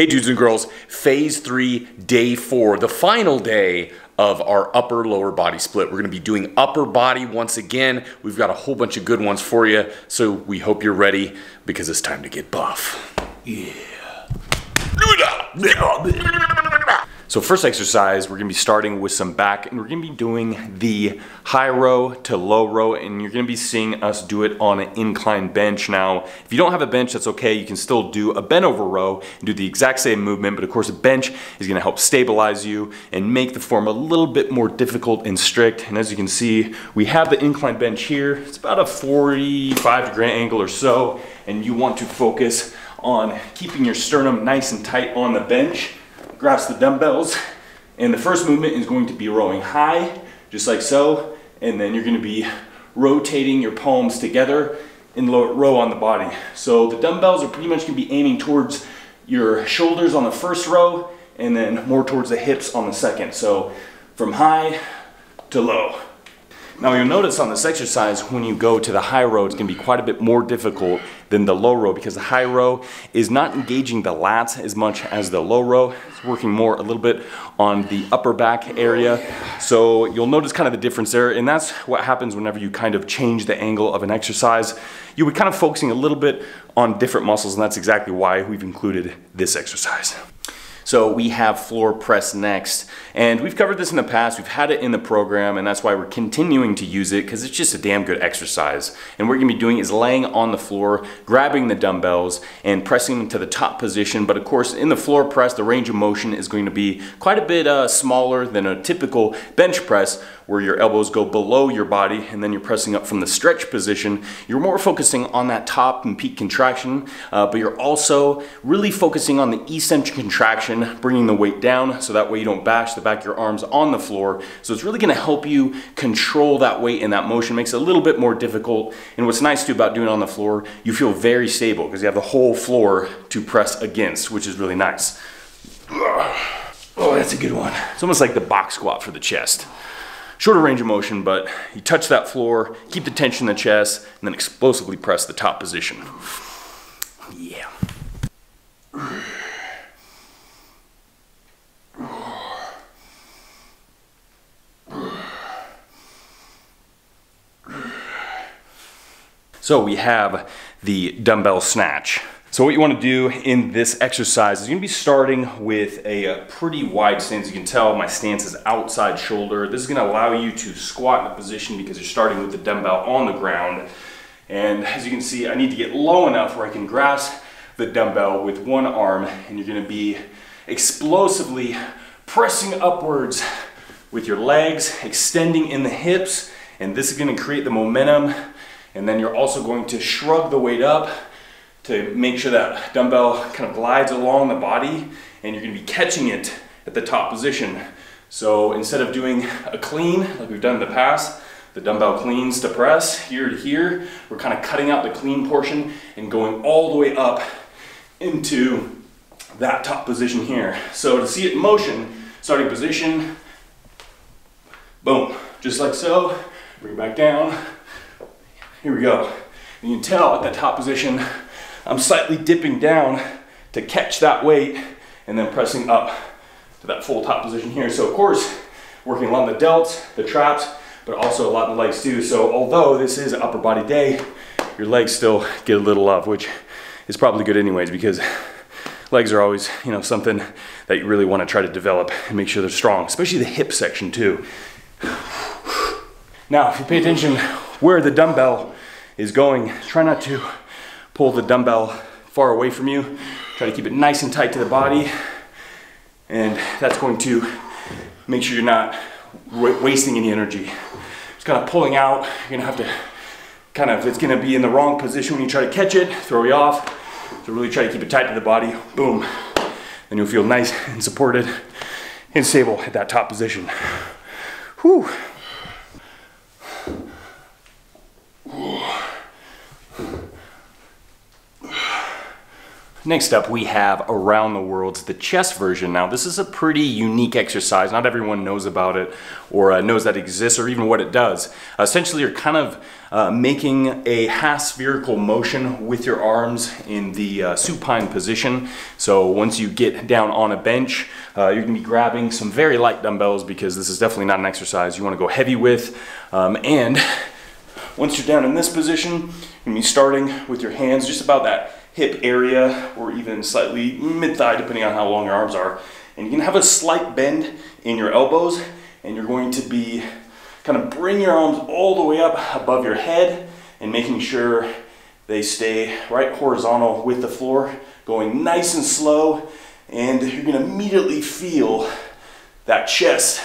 Hey, dudes and girls, phase three, day four, the final day of our upper lower body split. We're gonna be doing upper body once again. We've got a whole bunch of good ones for you, so we hope you're ready because it's time to get buff. Yeah. So first exercise, we're gonna be starting with some back and we're gonna be doing the high row to low row and you're gonna be seeing us do it on an incline bench. Now, if you don't have a bench, that's okay. You can still do a bent over row and do the exact same movement, but of course a bench is gonna help stabilize you and make the form a little bit more difficult and strict. And as you can see, we have the incline bench here. It's about a 45 degree angle or so, and you want to focus on keeping your sternum nice and tight on the bench grasp the dumbbells, and the first movement is going to be rowing high, just like so, and then you're gonna be rotating your palms together in low row on the body. So the dumbbells are pretty much gonna be aiming towards your shoulders on the first row, and then more towards the hips on the second. So from high to low. Now you'll notice on this exercise, when you go to the high row, it's gonna be quite a bit more difficult than the low row because the high row is not engaging the lats as much as the low row. It's working more a little bit on the upper back area. So you'll notice kind of the difference there. And that's what happens whenever you kind of change the angle of an exercise. You'll be kind of focusing a little bit on different muscles and that's exactly why we've included this exercise. So we have floor press next. And we've covered this in the past, we've had it in the program, and that's why we're continuing to use it because it's just a damn good exercise. And what you're gonna be doing is laying on the floor, grabbing the dumbbells, and pressing them to the top position. But of course, in the floor press, the range of motion is going to be quite a bit uh, smaller than a typical bench press, where your elbows go below your body and then you're pressing up from the stretch position. You're more focusing on that top and peak contraction, uh, but you're also really focusing on the eccentric contraction, bringing the weight down so that way you don't bash the back of your arms on the floor. So it's really gonna help you control that weight and that motion. Makes it a little bit more difficult. And what's nice too about doing it on the floor, you feel very stable because you have the whole floor to press against, which is really nice. Oh, that's a good one. It's almost like the box squat for the chest shorter range of motion, but you touch that floor, keep the tension in the chest, and then explosively press the top position. Yeah. So we have the dumbbell snatch. So what you want to do in this exercise is you're to be starting with a, a, pretty wide stance. You can tell my stance is outside shoulder. This is to allow you to squat in a position because you're starting with the dumbbell on the ground. And as you can see, I need to get low enough where I can grasp the dumbbell with one arm and you're to be explosively pressing upwards with your legs, extending in the hips, and this is to create the momentum. And then you're also going to shrug the weight up to make sure that dumbbell kind of glides along the body and you're gonna be catching it at the top position. So instead of doing a clean like we've done in the past, the dumbbell cleans to press here to here, we're kind of cutting out the clean portion and going all the way up into that top position here. So to see it in motion, starting position, boom, just like so, bring it back down, here we go. And you can tell at that top position, I'm slightly dipping down to catch that weight and then pressing up to that full top position here. So of course, working a lot the delts, the traps, but also a lot in the legs too. So although this is an upper body day, your legs still get a little love, which is probably good anyways because legs are always, you know, something that you really want to try to develop and make sure they're strong, especially the hip section too. Now, if you pay attention where the dumbbell is going, try not to pull the dumbbell far away from you. Try to keep it nice and tight to the body. And that's going to make sure you're not wasting any energy. Just kind of pulling out, you're gonna have to kind of, it's gonna be in the wrong position when you try to catch it, throw you off. So really try to keep it tight to the body, boom. Then you'll feel nice and supported and stable at that top position. Whew. Next up, we have Around the World's the chest version. Now, this is a pretty unique exercise. Not everyone knows about it or uh, knows that it exists or even what it does. Essentially, you're kind of uh, making a half spherical motion with your arms in the uh, supine position. So once you get down on a bench, uh, you're gonna be grabbing some very light dumbbells because this is definitely not an exercise you wanna go heavy with. Um, and once you're down in this position, you're gonna be starting with your hands just about that hip area or even slightly mid-thigh depending on how long your arms are. And you can have a slight bend in your elbows and you're going to be kind of bring your arms all the way up above your head and making sure they stay right horizontal with the floor, going nice and slow. And you're gonna immediately feel that chest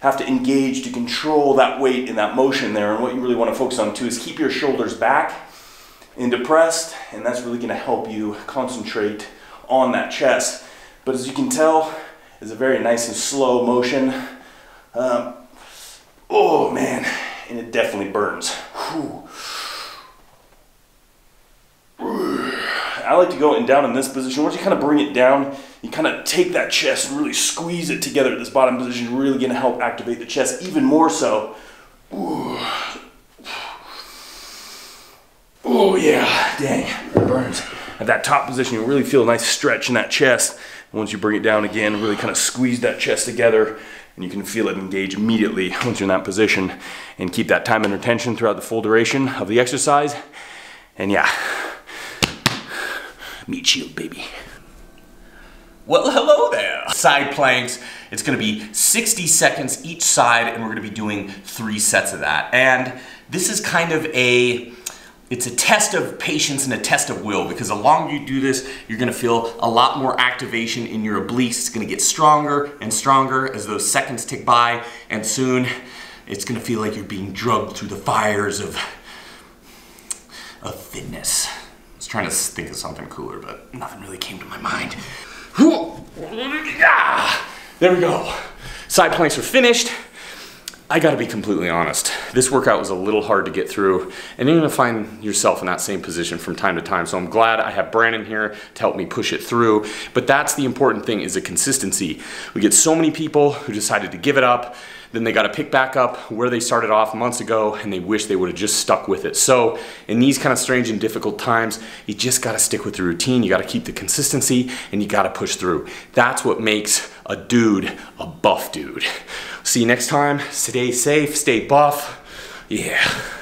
have to engage to control that weight and that motion there. And what you really wanna focus on too is keep your shoulders back and depressed, and that's really gonna help you concentrate on that chest. But as you can tell, it's a very nice and slow motion. Um, oh man, and it definitely burns. Whew. I like to go and down in this position. Once you kind of bring it down, you kind of take that chest and really squeeze it together this bottom position, is really gonna help activate the chest even more so. Ooh. Oh yeah, dang, it burns. At that top position, you really feel a nice stretch in that chest. And once you bring it down again, really kind of squeeze that chest together and you can feel it engage immediately once you're in that position and keep that time under tension throughout the full duration of the exercise. And yeah, meat shield, baby. Well, hello there. Side planks, it's gonna be 60 seconds each side and we're gonna be doing three sets of that. And this is kind of a it's a test of patience and a test of will because the longer you do this, you're gonna feel a lot more activation in your obliques. It's gonna get stronger and stronger as those seconds tick by, and soon it's gonna feel like you're being drugged through the fires of, of thinness. I was trying to think of something cooler, but nothing really came to my mind. There we go. Side planks are finished. I gotta be completely honest. This workout was a little hard to get through, and you're gonna find yourself in that same position from time to time. So I'm glad I have Brandon here to help me push it through. But that's the important thing is the consistency. We get so many people who decided to give it up, then they gotta pick back up where they started off months ago, and they wish they would have just stuck with it. So in these kind of strange and difficult times, you just gotta stick with the routine, you gotta keep the consistency, and you gotta push through. That's what makes a dude a buff dude. See you next time. Stay safe, stay buff. Yeah.